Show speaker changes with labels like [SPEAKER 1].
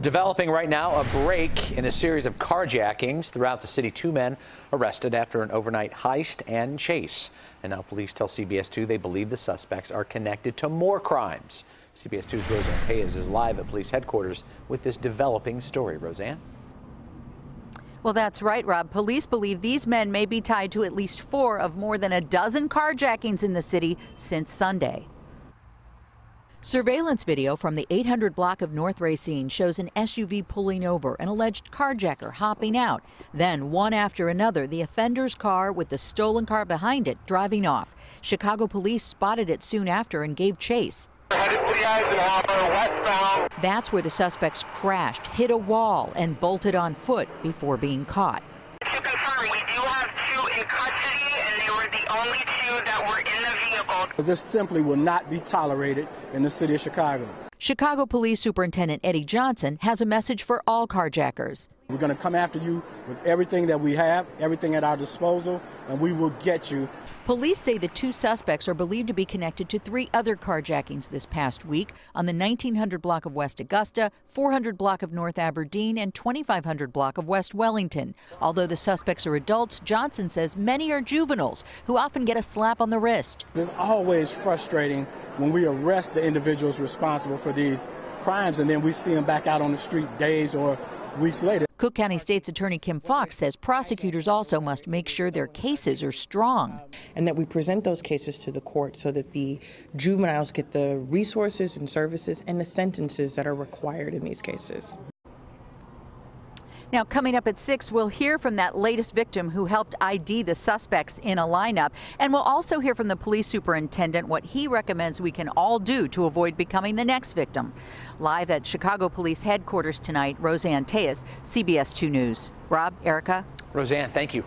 [SPEAKER 1] Developing right now a break in a series of carjackings throughout the city. Two men arrested after an overnight heist and chase. And now police tell CBS 2 they believe the suspects are connected to more crimes. CBS 2's Roseanne Tellez is live at police headquarters with this developing story. Roseanne?
[SPEAKER 2] Well, that's right, Rob. Police believe these men may be tied to at least four of more than a dozen carjackings in the city since Sunday. Surveillance video from the 800 block of North Racine shows an SUV pulling over, an alleged carjacker hopping out. Then, one after another, the offender's car with the stolen car behind it driving off. Chicago police spotted it soon after and gave chase. That's where the suspects crashed, hit a wall, and bolted on foot before being caught.
[SPEAKER 3] To confirm, we do have two in custody, and they were the only two that were in vehicle.
[SPEAKER 4] This simply will not be tolerated in the city of Chicago.
[SPEAKER 2] Chicago Police Superintendent Eddie Johnson has a message for all carjackers.
[SPEAKER 4] We're going to come after you with everything that we have, everything at our disposal, and we will get you.
[SPEAKER 2] Police say the two suspects are believed to be connected to three other carjackings this past week on the 1900 block of West Augusta, 400 block of North Aberdeen, and 2500 block of West Wellington. Although the suspects are adults, Johnson says many are juveniles who often get a slap on the wrist.
[SPEAKER 4] It's always frustrating when we arrest the individuals responsible for these crimes and then we see them back out on the street days or weeks later.
[SPEAKER 2] Cook County State's Attorney Kim Foxx says prosecutors also must make sure their cases are strong.
[SPEAKER 5] And that we present those cases to the court so that the juveniles get the resources and services and the sentences that are required in these cases.
[SPEAKER 2] Now, coming up at 6, we'll hear from that latest victim who helped ID the suspects in a lineup. And we'll also hear from the police superintendent what he recommends we can all do to avoid becoming the next victim. Live at Chicago Police Headquarters tonight, Roseanne Tellez, CBS 2 News. Rob, Erica.
[SPEAKER 1] Roseanne, thank you.